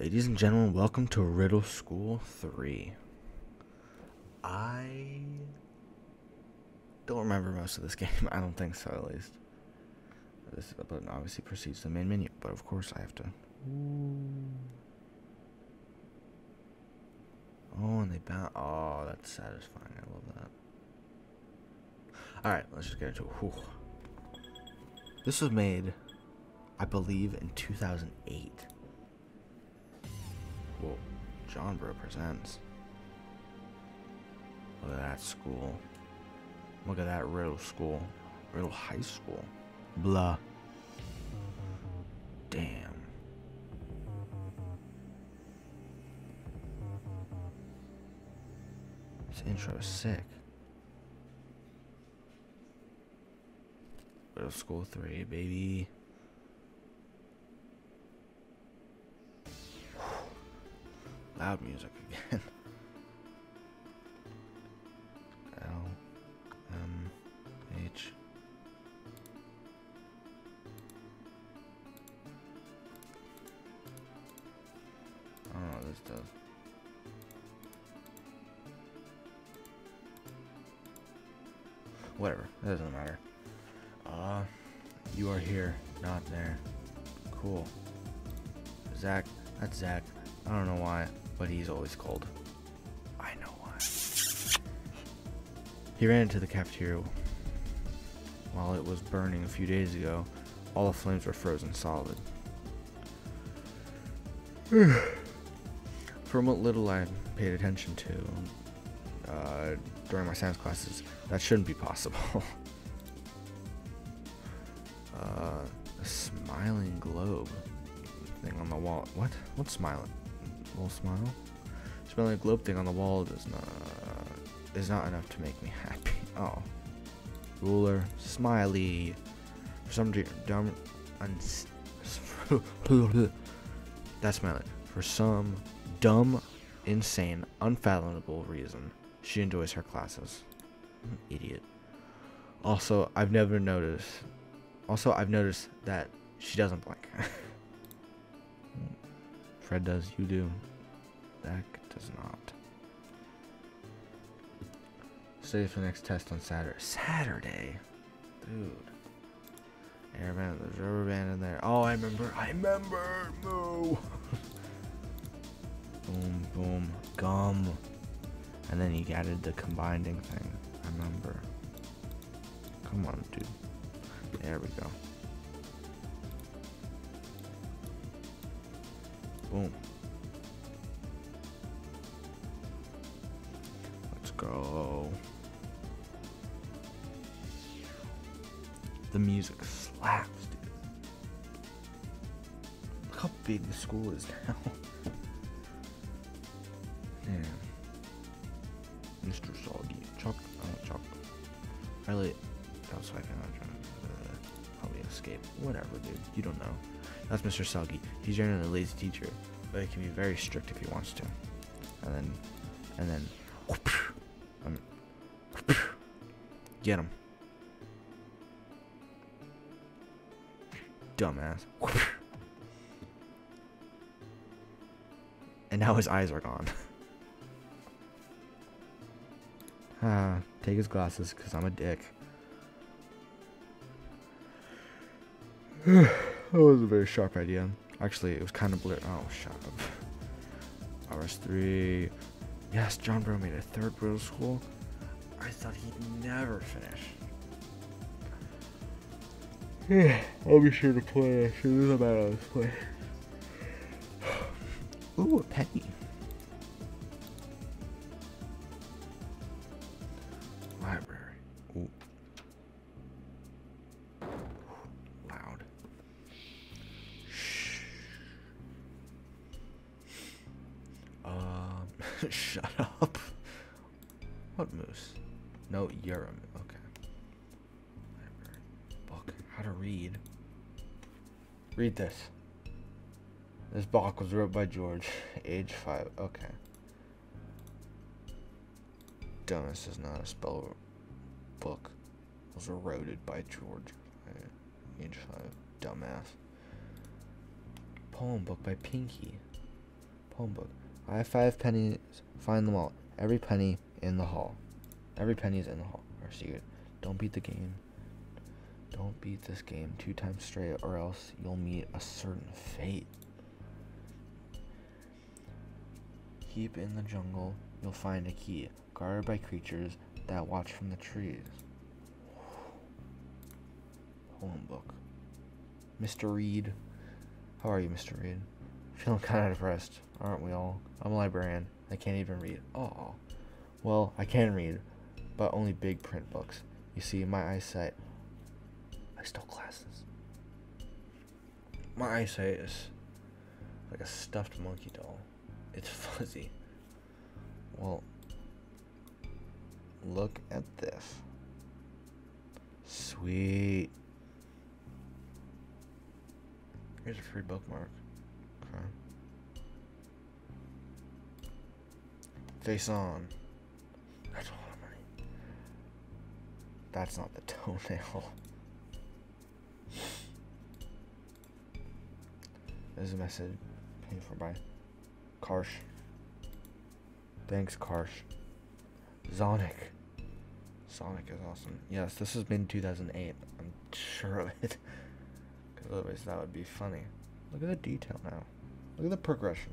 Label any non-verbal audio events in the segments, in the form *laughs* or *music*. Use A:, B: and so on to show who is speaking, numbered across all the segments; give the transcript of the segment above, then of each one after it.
A: Ladies and gentlemen, welcome to Riddle School 3. I don't remember most of this *laughs* game. I don't think so, at least. This button obviously proceeds to the main menu, but of course I have to. Oh, and they bounce. Oh, that's satisfying. I love that. Alright, let's just get into it. Whew. This was made, I believe, in 2008. Whoa. JonBro presents. Look at that school. Look at that Riddle School. Riddle High School. Blah. Damn. This intro is sick. Riddle School 3, baby. Loud music again. *laughs* L M H I don't know what this does. Whatever, it doesn't matter. Uh, you are here, not there. Cool. Zach, that's Zach. But he's always cold. I know why. He ran into the cafeteria while it was burning a few days ago. All the flames were frozen solid. *sighs* From what little I paid attention to uh, during my science classes, that shouldn't be possible. *laughs* uh, a smiling globe thing on the wall. What? What's smiling? A little smile? Smiling globe thing on the wall does not is not enough to make me happy. *laughs* Oh. Ruler, smiley. For some dumb, *laughs* that's smiling. For some dumb, insane, unfathomable reason, she enjoys her classes. Idiot. Also, I've never noticed. Also, I've noticed that she doesn't blink. *laughs* Fred does, you do. Zach does not. Study for the next test on Saturday. Saturday? Dude. Airband, there's rubber band in there. Oh, I remember. I remember. *laughs* Boom, boom. Gum. And then he added the combining thing. I remember. Come on, dude. There we go. Boom. Let's go. The music slaps, dude. Look how big the school is now. *laughs* Mr. Soggy. He's generally a lazy teacher, but he can be very strict if he wants to. And then, and then, get him. Dumbass. And now his eyes are gone. *laughs* Ah, take his glasses, because I'm a dick. *sighs* *sighs* that was a very sharp idea. Actually, it was kind of blurred. Oh, shut up. RS3. Yes, JonBro made a third Riddle School. I thought he'd never finish. *sighs* I'll be sure to play after this. I'm out play. *sighs* Ooh, a penny. No, moose. Okay. Library. Book. How to read. Read this. This book was wrote by George, age 5. Okay. Dumbass is not a spell book. Was eroded by George, age 5. Dumbass. Poem book by Pinky. Poem book. I have five pennies. Find them all. Every penny in the hall. Every penny is in the hall. Our secret. Don't beat the game. Don't beat this game two times straight, or else you'll meet a certain fate. Keep in the jungle, you'll find a key, guarded by creatures that watch from the trees. Poem book. Mr. Reed. How are you, Mr. Reed? Feeling kind of depressed, aren't we all? I'm a librarian. I can't even read. Oh. Well, I can read, but only big print books. You see, my eyesight. I stole glasses. My eyesight is like a stuffed monkey doll. It's *laughs* fuzzy. Well, look at this. Sweet. Here's a free bookmark. Okay. Face on. That's a lot of money. That's not the toenail. There's a message paid for by Karsh. Thanks, Karsh. Sonic. Sonic is awesome. Yes, this has been 2008. I'm sure of it. *laughs* Because otherwise that would be funny. Look at the detail now. Look at the progression.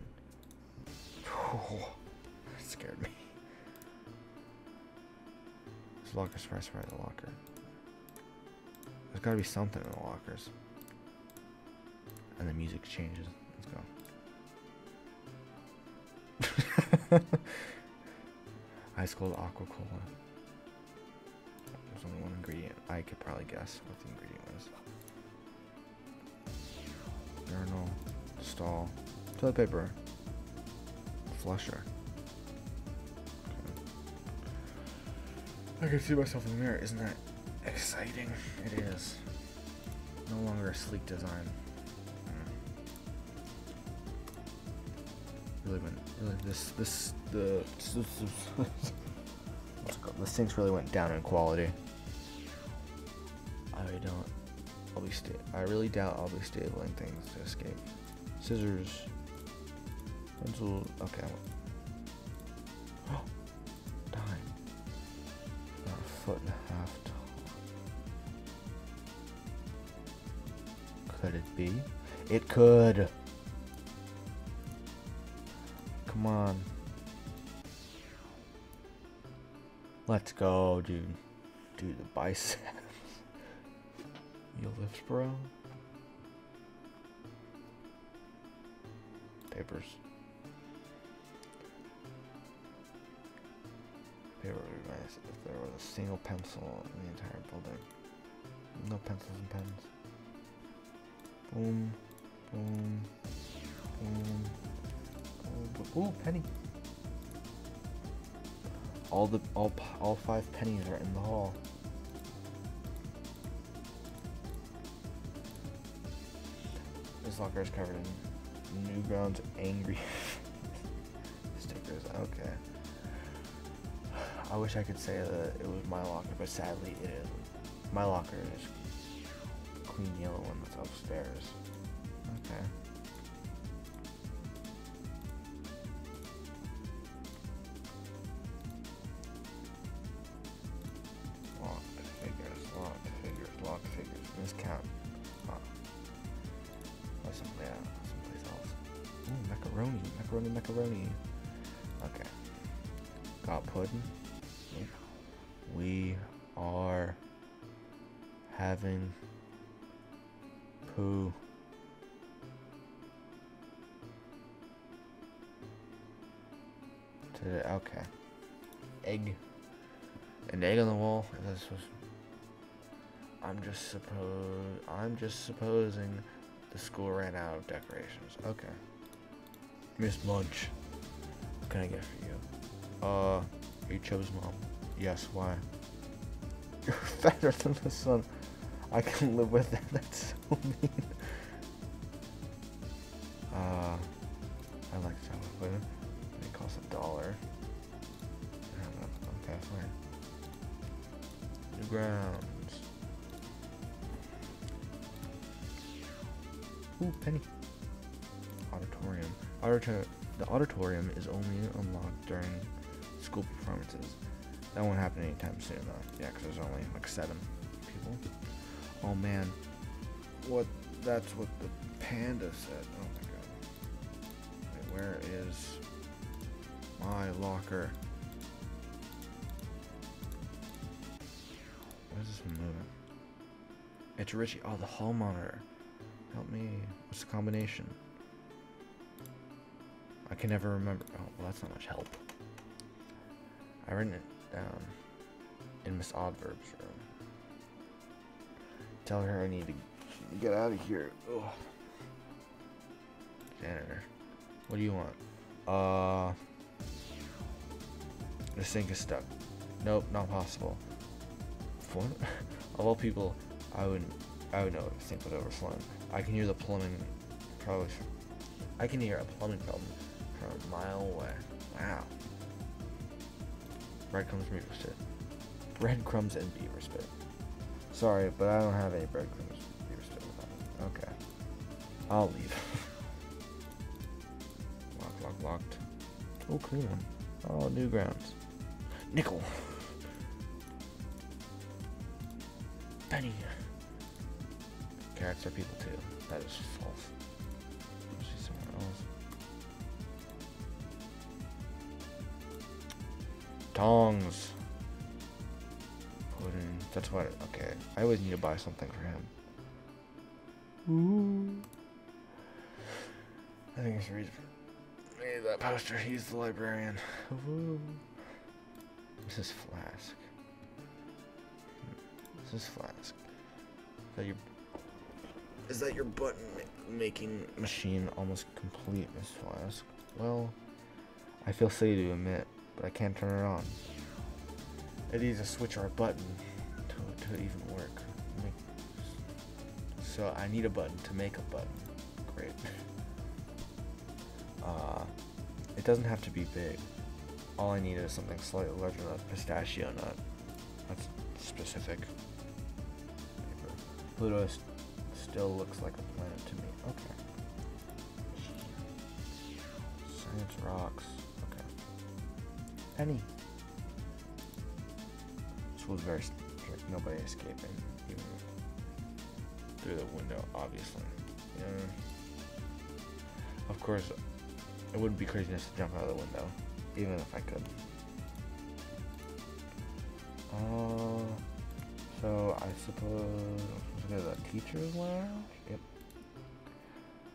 A: that scared me. Locker's pressed right the locker. There's gotta be something in the lockers. And the music changes. Let's go. *laughs* Ice cold aqua cola. There's only one ingredient. I could probably guess what the ingredient was. Urinal, stall, toilet paper, flusher. I can see myself in the mirror. Isn't that exciting? It is. No longer a sleek design. Hmm. Really went. Really, this this the the *laughs* sinks really went down in quality. I don't. I'll be sta- I really doubt I'll be stabling things to escape. Scissors. Pencil. Okay. Could it be? It could. Come on. Let's go, dude. Do the biceps. *laughs* you lift, bro? Papers. Paper would if there was a single pencil in the entire building. No pencils and pens. Boom, boom, boom. Oh, ooh, penny. All the all all five pennies are in the hall. This locker is covered in Newgrounds angry *laughs* stickers. Okay. I wish I could say that it was my locker, but sadly it is. My locker is clean yellow one that's upstairs. Okay. Today, okay. Egg. An egg on the wall. I'm just suppose. I'm just supposing the school ran out of decorations. Okay. Miss Munch. What can I get for you? Uh, you chose mom. Yes, why? *laughs* You're fatter than the sun. I can live with that. *laughs* That's so mean. Auditorium. Auditor- the auditorium is only unlocked during school performances. That won't happen anytime soon, though. Yeah, because there's only like seven people. Oh man, what? That's what the panda said. Oh my god. Wait, where is my locker? What is this moving? It's Richie. Oh, the hall monitor. Help me. What's the combination? I can never remember. Oh, well, that's not much help. I written it down in Miss Adverb's room. Tell her I need to get out of here. Ugh. Janitor. What do you want? Uh. The sink is stuck. Nope, not possible. What? *laughs* of all people, I would I would know if the sink would overflowing. I can hear the plumbing probably. I can hear a plumbing problem from a mile away. Wow. Breadcrumbs, beaver spit. Breadcrumbs and beaver spit. Sorry, but I don't have any breadcrumbs, beaver spit. Okay. I'll leave. *laughs* Locked, locked, locked. Oh, clean one. Oh, Newgrounds. Nickel. Penny. Carrots are people too. That is false. Tongs. Pudding. That's what. Okay. I always need to buy something for him. Ooh. I think it's reason. Maybe that poster. He's the librarian. Ooh. is Flask. Hmm. Mrs. Flask. Is that your is that your button ma- making machine almost complete, Miss Flask? Well, I feel silly to admit, but I can't turn it on. It needs a switch or a button to, to even work. So I need a button to make a button. Great. *laughs* Uh, it doesn't have to be big. All I need is something slightly larger than a pistachio nut. That's specific. Pluto is- still looks like a planet to me. Okay. Science rocks. Okay. This was very. Nobody escaping, even through the window, obviously. Yeah. Of course, it wouldn't be craziness to jump out of the window, even if I could. Uh, so I suppose supposed to the teacher's lounge. Yep.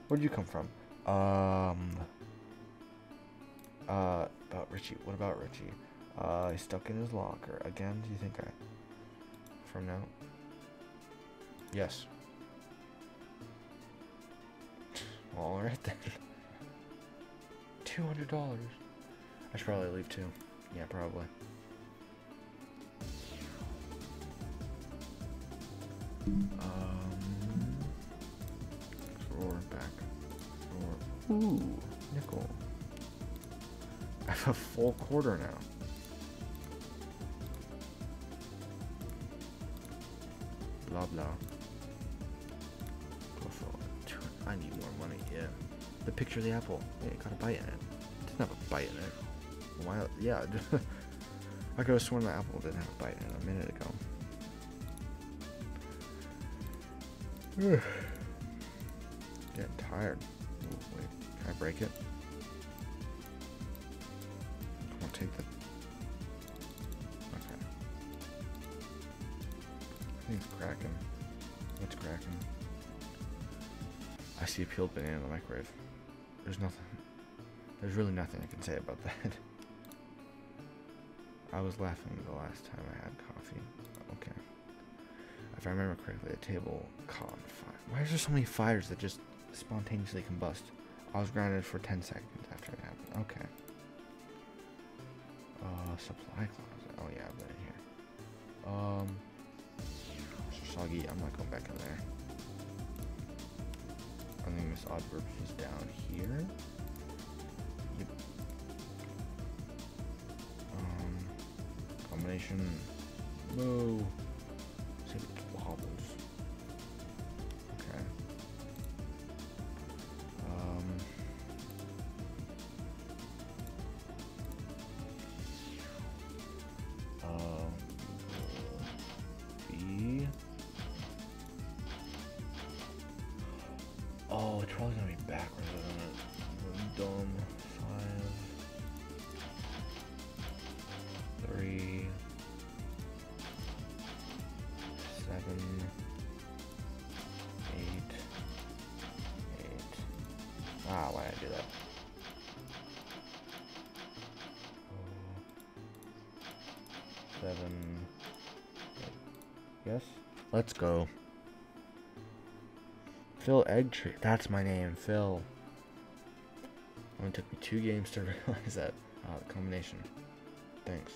A: Where'd you come from? Um. Uh, about Richie. What about Richie? Uh, he's stuck in his locker again. Do you think I? From now. Yes. *laughs* All right then. *laughs* Two hundred dollars. I should probably leave too. Yeah, probably. Um, drawer back. Drawer. Ooh, a full quarter now. Blah blah. Go for I need more money. Yeah. The picture of the apple. Yeah, it got a bite in it. It didn't have a bite in it. Why? Yeah. *laughs* I could have sworn the apple didn't have a bite in it a minute ago. *sighs* Getting tired. Ooh, wait, can I break it? Take the. Okay. I think it's cracking. What's cracking? I see a peeled banana in the microwave. There's nothing. There's really nothing I can say about *laughs* that. I was laughing the last time I had coffee. Okay. If I remember correctly, the table caught fire. Why is there so many fires that just spontaneously combust? I was grounded for 10 seconds after it happened. Okay. Oh yeah, I've been in here. Um, Mr. Soggy, I'm not going back in there. I think Miss Adverb is down here. Yep. Um, combination. Moo. Why did I do that? Seven. Yes? Let's go. Phil Eggtree. That's my name, Phil. Only took me two games to *laughs* realize that uh, combination. Thanks.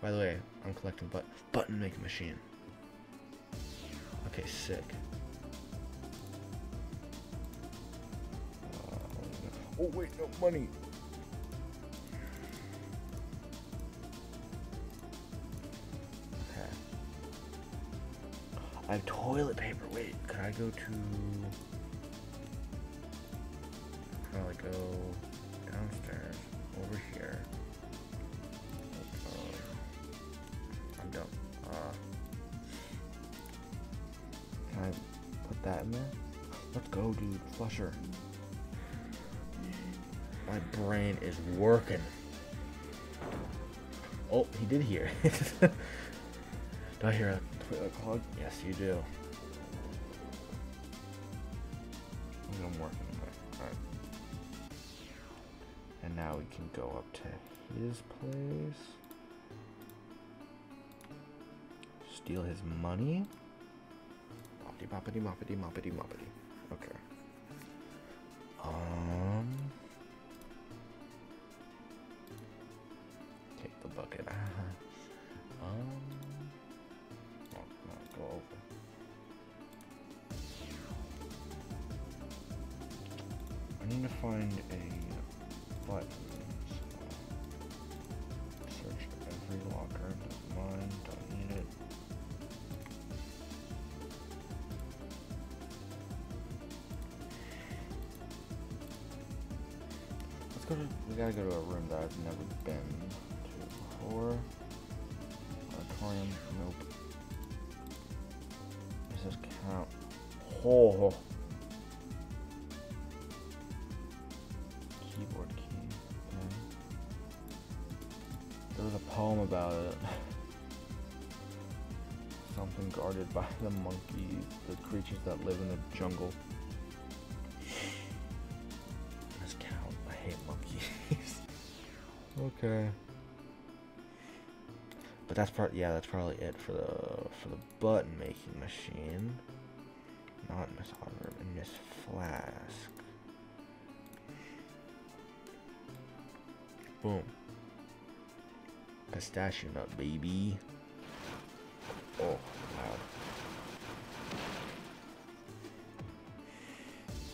A: By the way, I'm collecting but button making machine. Okay, sick. Oh wait, no money. Okay. I have toilet paper. Wait, could I go to? Do I go downstairs over here? Uh, I'm dumb. Uh, can I put that in there? Let's go, dude. Flusher. My brain is working. Oh, he did hear. *laughs* do I hear a clog? Yes, you do. I'm working Alright. And now we can go up to his place. Steal his money. Moppity moppity moppity moppity moppity. Okay. Um. Take the bucket. um. Oh, no, go over. I need to find a button. So search every locker. Don't mind. Don't need it. Let's go to. We gotta go to a room that I've never been before. Auditorium. Nope. This count? Oh. Keyboard key. Okay. There was a poem about it. *laughs* Something guarded by the monkeys, the creatures that live in the jungle. This count. I hate monkeys. *laughs* okay. That's part. Yeah, that's probably it for the for the button making machine. Not Miss Oliver, and Miss Flask. Boom. Pistachio nut, baby. Oh, loud.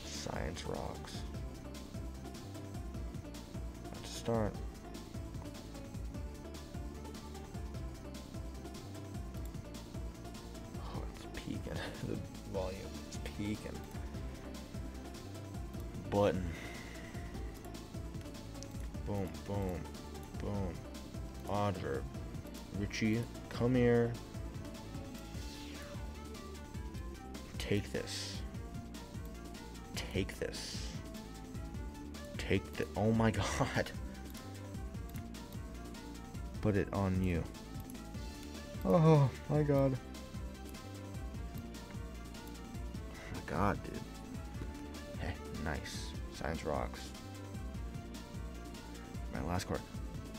A: Science rocks. Let's start. Is peaking. Button. Boom, boom, boom. Adverb. Richie, come here. Take this. Take this. Take the. Oh my *laughs* god. Put it on you. Oh my god. God, dude. Hey, nice. Science rocks. My last card.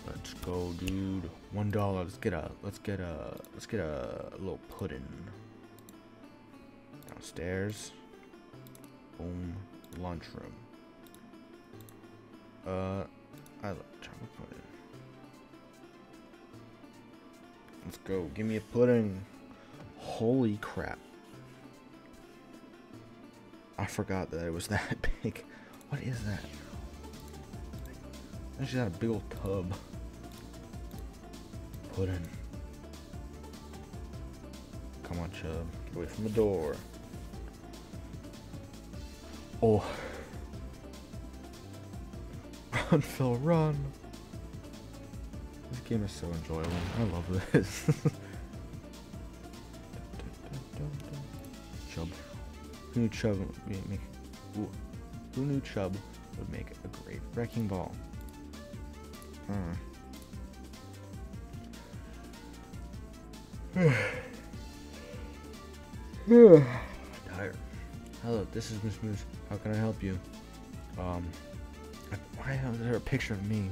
A: Let's go, dude. One dollar. Let's get a. Let's get a. Let's get a little pudding. Downstairs. Boom. Lunchroom. Uh, I love chocolate pudding. Let's go. Give me a pudding. Holy crap. I forgot that it was *laughs* that big. What is that? I just a big old tub. Pudding. Come on, Chubb. Get away from the door. Oh. *laughs* Run, Phil, run. This game is so enjoyable. I love this. *laughs* Who knew Chubb? Make, ooh. Who knew would make a great wrecking ball. Hmm. Tired. *sighs* Hello, this is Miss Moose. How can I help you? Um, why is there a picture of me?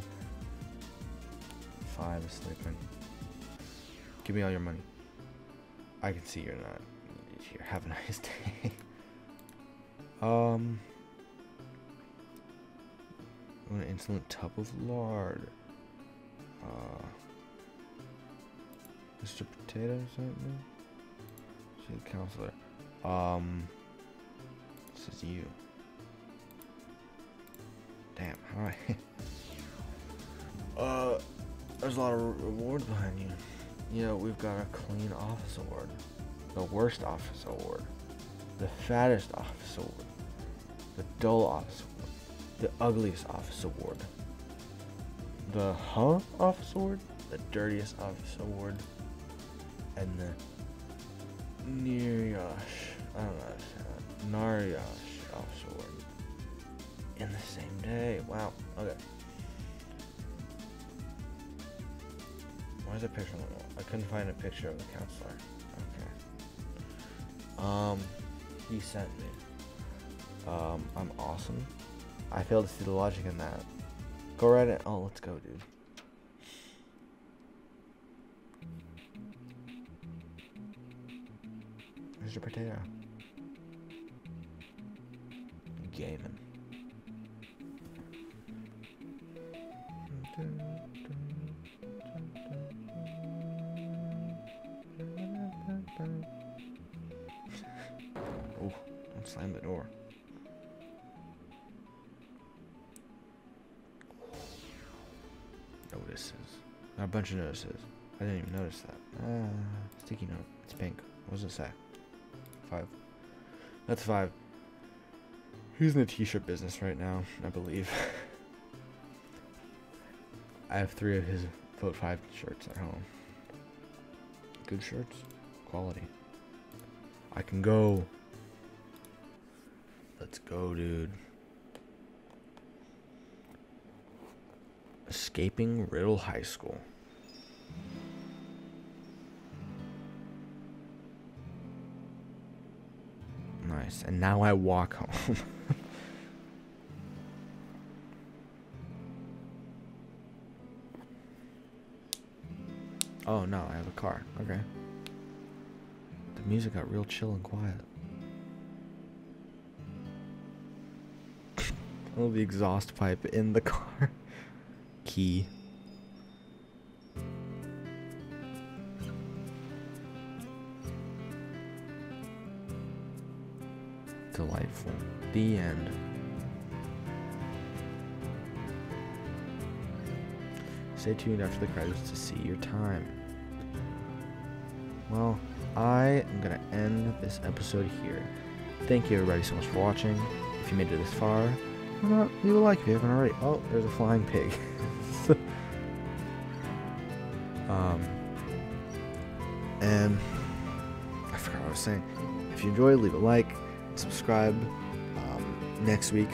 A: Five is sleeping. Give me all your money. I can see you're not. Here, have a nice *laughs* day. Um, an insolent tub of lard. Uh, Mr. Potato, something. See the counselor. Um, this is you. Damn, do I? *laughs* uh, there's a lot of rewards behind you. Yeah, we've got a clean office award, the worst office award, the fattest office award, the dull office the ugliest office award, the huh office award, the dirtiest office award, and the Niryash, I don't know how to say that, Naryash office award in the same day. Wow. Okay. Where's the picture on the wall? I couldn't find a picture of the counselor. Okay. Um, he sent me. Um, I'm awesome. I fail to see the logic in that. Go right in. Oh, let's go, dude. Mr. Potato. Gaming. Notices. A bunch of notices. I didn't even notice that. Ah, sticky note. It's pink. What does it say? Five. That's five. He's in the t-shirt business right now, I believe. *laughs* I have three of his Vote 5 shirts at home. Good shirts. Quality. I can go. Let's go, dude. Escaping Riddle High School. Nice. And now I walk home. *laughs* oh no, I have a car. Okay. The music got real chill and quiet. *laughs* oh, the exhaust pipe in the *laughs* car. Key. Delightful. The end. Stay tuned after the credits to see your time. Well, I am going to end this episode here. Thank you everybody so much for watching. If you made it this far, why not leave a like if you haven't already. Oh, there's a flying pig. *laughs* um, and I forgot what I was saying. If you enjoy, leave a like, subscribe. Um, next week,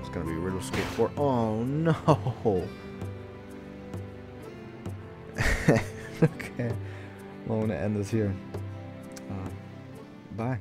A: it's going to be Riddle School 4. Oh, no. *laughs* okay. Well, I'm going to end this here. Uh, bye.